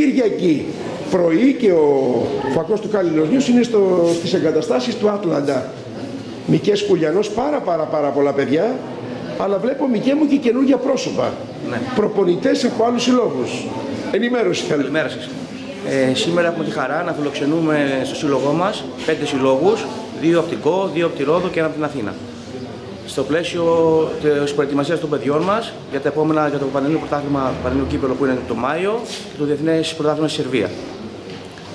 Κυριακή πρωί και ο φακός του Κάλλινος Νιούς είναι στο, στις εγκαταστάσεις του Άτλαντα. Μικές Κουλιανός, πάρα πάρα πάρα πολλά παιδιά, αλλά βλέπω Μικέ μου και καινούργια πρόσωπα. Ναι. Προπονητές από άλλους συλλόγους. Ενημέρωση θέλω. Καλημέρα σας. Ε, σήμερα έχουμε τη χαρά να φιλοξενούμε στο σύλλογό μας πέντε συλλόγους, δύο από την ΚΟ, δύο από τη Ρόδο και ένα από την Αθήνα. Στο πλαίσιο της προετοιμασίας των παιδιών μας για, τα επόμενα, για το Πανελλήνιο Πρωτάθλημα, Πανελλήνιο Κύπελο που είναι το Μάιο και το Διεθνές Πρωτάθλημα στη Σερβία.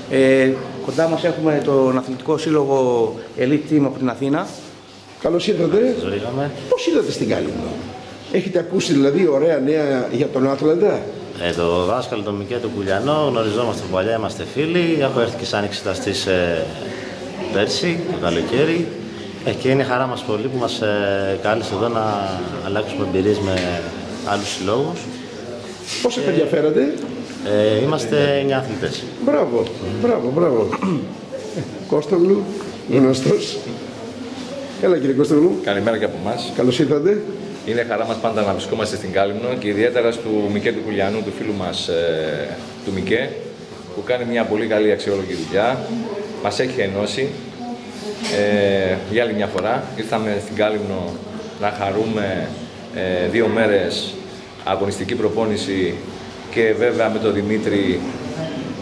Ε, κοντά μας έχουμε τον Αθλητικό Σύλλογο Elite Team από την Αθήνα. Καλώς ήρθατε. Ζωήκαμε. Πώς ήρθατε στην Κάλυμνο. Έχετε ακούσει δηλαδή ωραία νέα για τον Άτλαντα. Ε, το δάσκαλο τον Μικέ του Κουλιανό, γνωριζόμαστε από παλιά, είμαστε φίλοι. Έχω έρθει και σαν εξεταστής ε, πέρσι, το καλοκαίρι. Ε, και είναι χαρά μας πολύ που μας ε, κάλεσε εδώ να αλλάξουμε εμπειρίες με άλλους συλλόγους. Πόσα παιδιά φέρατε. Ε, είμαστε 9 αθλητές. Μπράβο, μπράβο, μπράβο. Ε, Κώστογλου, γνωστός. Έλα κύριε Κώστογλου, Καλημέρα και από εμάς. καλώς ήρθατε. Είναι χαρά μας πάντα να βρισκόμαστε στην Κάλυμνο και ιδιαίτερα του Μικέ του Κουλιανού, του φίλου μας ε, του Μικέ, που κάνει μια πολύ καλή αξιόλογη δουλειά. Μας έχει ενώσει ε, για άλλη μια φορά. Ήρθαμε στην Κάλυμνο να χαρούμε ε, δύο μέρες αγωνιστική προπόνηση και βέβαια με τον Δημήτρη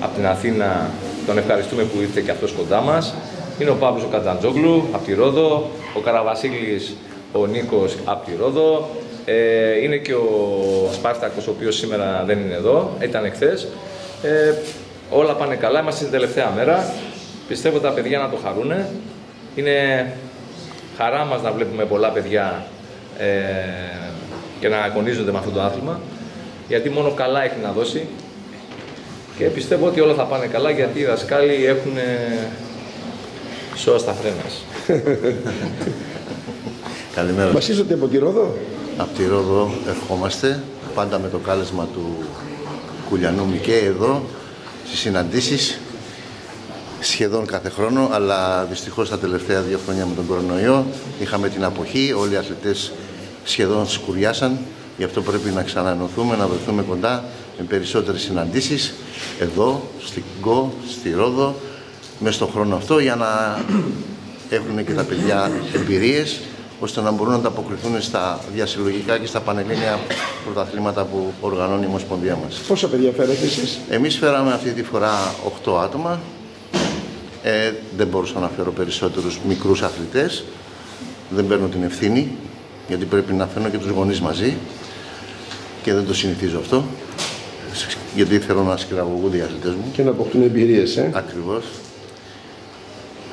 από την Αθήνα τον ευχαριστούμε που ήρθε και αυτός κοντά μας. Είναι ο Παύλος ο Καταντζόγλου από τη Ρόδο, ο Καραβασίλης ο Νίκος από τη Ρόδο, ε, είναι και ο Σπάρτακος ο οποίος σήμερα δεν είναι εδώ, ήταν εχθές. Ε, όλα πάνε καλά, είμαστε στην τελευταία μέρα. Πιστεύω τα παιδιά να το χαρούνε. Είναι χαρά μας να βλέπουμε πολλά παιδιά ε, και να αγωνίζονται με αυτό το άθλημα, γιατί μόνο καλά έχει να δώσει και πιστεύω ότι όλα θα πάνε καλά γιατί οι δασκάλοι έχουν σώα στα φρένας. Καλημέρα. Μας ήρθατε από τη Ρόδο; Από τη Ρόδο ερχόμαστε πάντα με το κάλεσμα του Κουλιανού Μικέ εδώ στις συναντήσεις σχεδόν κάθε χρόνο αλλά δυστυχώς τα τελευταία δύο χρόνια με τον κορονοϊό είχαμε την αποχή, όλοι οι αθλητές σχεδόν σκουριάσαν γι' αυτό πρέπει να ξαναενωθούμε, να βρεθούμε κοντά με περισσότερες συναντήσεις εδώ, στην ΚΟ, στη Ρόδο μέσα στον χρόνο αυτό για να έχουν και τα παιδιά εμπειρίες ώστε να μπορούν να ανταποκριθούν στα διασυλλογικά και στα πανελλήνια πρωταθλήματα που οργανώνει η Ομοσπονδία μας. Πόσα παιδιά φέρατε εσείς; Εμείς φέραμε αυτή τη φορά 8 άτομα. Ε, δεν μπορούσα να φέρω περισσότερους μικρούς αθλητές. Δεν παίρνω την ευθύνη, γιατί πρέπει να φέρνω και τους γονείς μαζί. Και δεν το συνηθίζω αυτό, γιατί θέλω να σκυραγωγούνται οι αθλητές μου. Και να αποκτούν εμπειρίες, ε. Ακριβώς.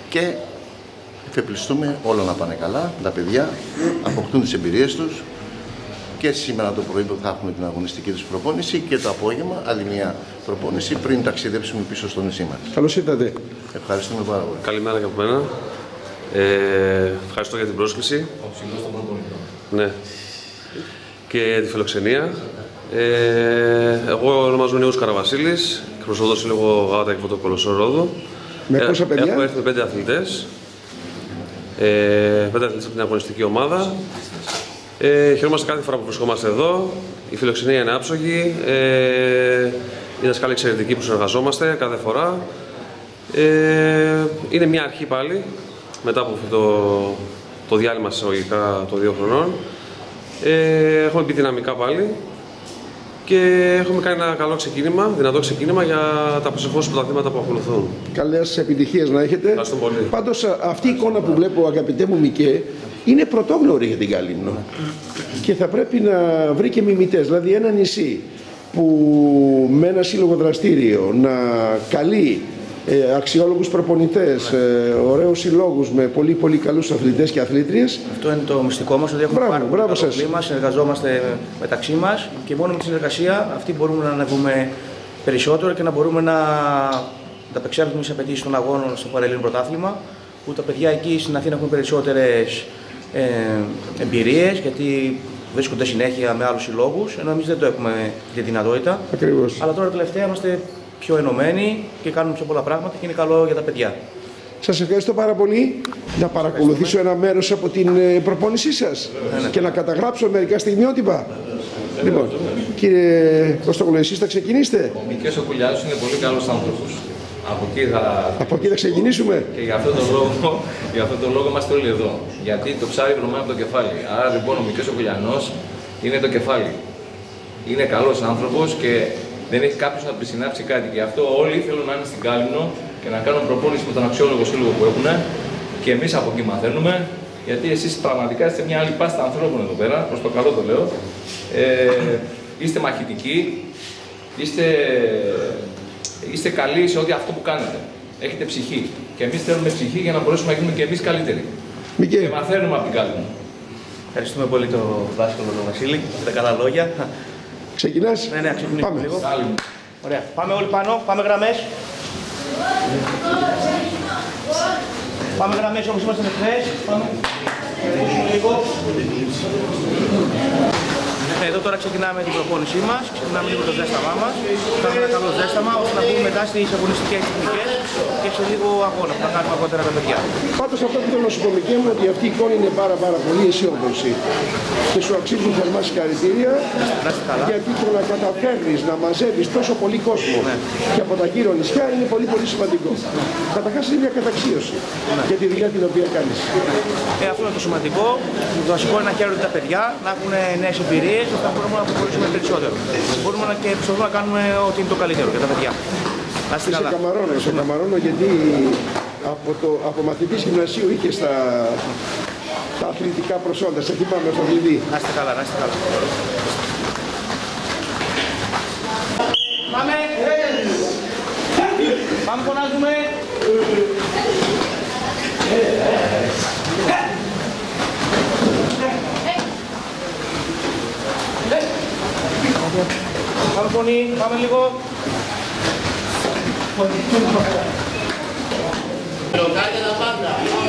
Και εφεπλιστούμε όλα να πάνε καλά, τα παιδιά αποκτούν τις εμπειρίες τους και σήμερα το πρωί που θα έχουμε την αγωνιστική τους προπόνηση και το απόγευμα άλλη μια προπόνηση πριν ταξιδέψουμε πίσω στο νησί μας. Καλώς ήρθατε. Ευχαριστούμε πάρα πολύ. Καλημέρα και από μένα. Ε, ευχαριστώ για την πρόσκληση. Ναι. Και τη φιλοξενία. Ε, εγώ ονομάζομαι Νίος Καραβασίλης, εκπροσωπώ το Σύλλογο Γάτα και Φωτοκολοσσό Ρόδο. Με πόσα παιδιά; Έχω έρθει με πέντε αθλητές. Ε, πέντε αθλητές από την αγωνιστική ομάδα. Ε, χαιρόμαστε κάθε φορά που βρισκόμαστε εδώ. Η φιλοξενία είναι άψογη. Ε, οι δασκάλοι εξαιρετικοί που συνεργαζόμαστε κάθε φορά. Ε, είναι μια αρχή πάλι, μετά από αυτό το, το διάλειμμα εισαγωγικά των δύο χρονών. Ε, έχουμε μπει δυναμικά πάλι και έχουμε κάνει ένα καλό ξεκίνημα, δυνατό ξεκίνημα για τα προσεχώς πρωταθλήματα που ακολουθούν. Καλές επιτυχίες να έχετε. Ευχαριστώ πολύ. Πάντως α- αυτή η εικόνα που βλέπω αγαπητέ μου Μικέ είναι πρωτόγνωρη για την Καλύμνο. Και θα πρέπει να βρει και μιμητές. Δηλαδή ένα νησί που με ένα σύλλογο δραστήριο να καλεί ε, αξιόλογους προπονητές, ε, ωραίους συλλόγους με πολύ πολύ καλούς αθλητές και αθλήτριες Αυτό είναι το μυστικό μας, ότι έχουμε Μπράβο, πάρα πολύ μπράβο καλό σας. κλίμα, συνεργαζόμαστε μεταξύ μας και μόνο με τη συνεργασία αυτή μπορούμε να ανεβούμε περισσότερο και να μπορούμε να ανταπεξέλθουμε στις απαιτήσεις των αγώνων στο Παρελλήνιο Πρωτάθλημα που τα παιδιά εκεί στην Αθήνα έχουν περισσότερες ε, εμπειρίες γιατί βρίσκονται συνέχεια με άλλους συλλόγους ενώ εμείς δεν το έχουμε τη δυνατότητα. ακριβώς. Αλλά τώρα τελευταία είμαστε πιο ενωμένοι και κάνουμε πιο πολλά πράγματα και είναι καλό για τα παιδιά. Σας ευχαριστώ πάρα πολύ. Να παρακολουθήσω ένα μέρος από την ε, προπόνησή σας και να καταγράψω μερικά στιγμιότυπα. Λοιπόν, κύριε Κωστόγλου, εσείς θα ξεκινήσετε. Ο Μικές ο Κουλιάνος είναι πολύ καλός άνθρωπος. Από εκεί θα... Από εκεί θα ξεκινήσουμε. Και για αυτόν τον λόγο, για αυτόν τον λόγο είμαστε όλοι εδώ. Γιατί το ψάρι βρωμάει από το κεφάλι. Άρα λοιπόν ο Μικές ο Κουλιανός είναι το κεφάλι. Είναι καλός άνθρωπος και δεν έχει κάποιος να συνάψει κάτι. Και αυτό όλοι θέλουν να είναι στην Κάλυμνο και να κάνουν προπόνηση με τον αξιόλογο σύλλογο που έχουν. Και εμείς από εκεί μαθαίνουμε. Γιατί εσείς πραγματικά είστε μια άλλη πάστα ανθρώπων εδώ πέρα, προς το καλό το λέω. Ε, είστε μαχητικοί, είστε, είστε καλοί σε ό,τι αυτό που κάνετε. Έχετε ψυχή. Και εμείς θέλουμε ψυχή για να μπορέσουμε να γίνουμε και εμείς καλύτεροι. Μικέ, Και μαθαίνουμε από την Κάλυμνο. Ευχαριστούμε πολύ τον δάσκαλο τον Βασίλη για τα καλά λόγια. Ξεκινάς; Ναι, ναι, ξεκινήσουμε Πάμε. λίγο. Κάλυμνο. Ωραία. Πάμε όλοι πάνω, πάμε γραμμές. Πάμε γραμμές όπως ήμασταν χθες. Πάμε. Ακούσουμε λίγο. Ναι, εδώ τώρα ξεκινάμε την προπόνησή μας, ξεκινάμε λίγο το ζέσταμά μας. Κάνουμε ένα καλό ζέσταμα ώστε να μπούμε μετά στις αγωνιστικές τεχνικές και σε λίγο αγώνα που θα κάνουμε αργότερα τα παιδιά. Πάντως αυτό που θέλω να σου πω Μικέ μου ότι αυτή η εικόνα είναι πάρα πάρα πολύ αισιόδοξη. Και σου αξίζουν θερμά συγχαρητήρια Να είστε καλά. γιατί το να καταφέρνεις να μαζεύεις τόσο πολύ κόσμο και από τα γύρω νησιά είναι πολύ πολύ σημαντικό. Καταρχάς είναι μια καταξίωση για τη δουλειά την οποία κάνεις. Ε, αυτό είναι το σημαντικό. Το βασικό είναι να χαίρονται τα παιδιά, να έχουν νέες εμπειρίες, ώστε να μπορούμε να προχωρήσουμε περισσότερο. Μπορούμε να, και προσπαθούμε να κάνουμε ό,τι είναι το καλύτερο για τα παιδιά. Να είστε Σε καλά. καμαρώνω, σε καμαρώνω γιατί από, το, από μαθητής γυμνασίου είχες τα, τα αθλητικά προσόντα. Σε θυμάμαι στο κλειδί. Να είστε καλά, να είστε καλά. Πάμε! Πάμε φωνάζουμε! Πάμε φωνή, πάμε λίγο. Λοκάρια τα πάντα.